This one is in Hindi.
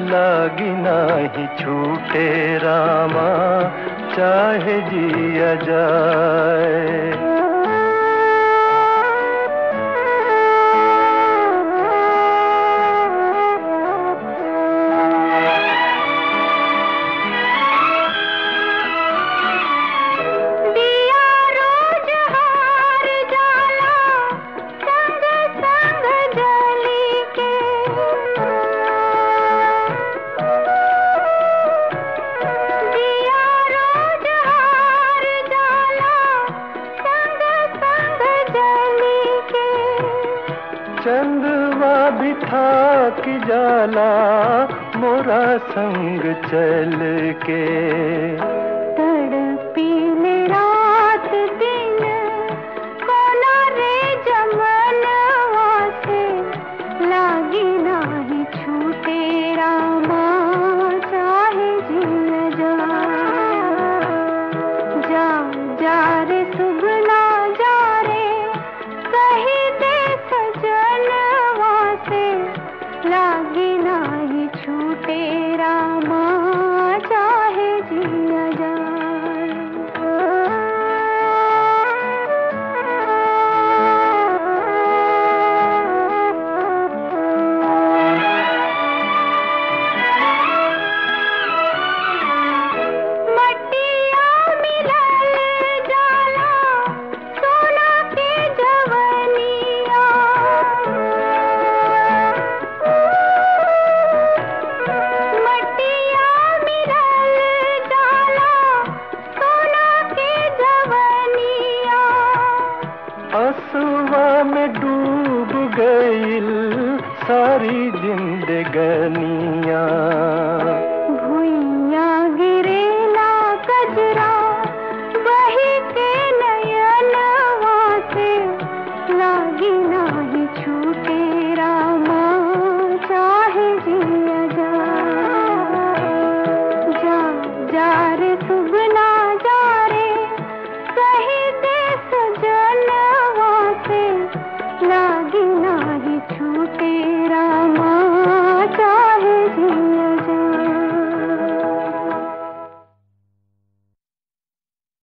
लागी नाही छूटे रामा चाहे जिया जाए। चंदवा बिठा कि जाला मोरा संग चल के। हसुआ में डूब गई सारी जिंदगनिया। भुइया गिरेला कजरा वही के नयनवा से लागी नाही छूटे रामा, चाहे जिया जा जा जा।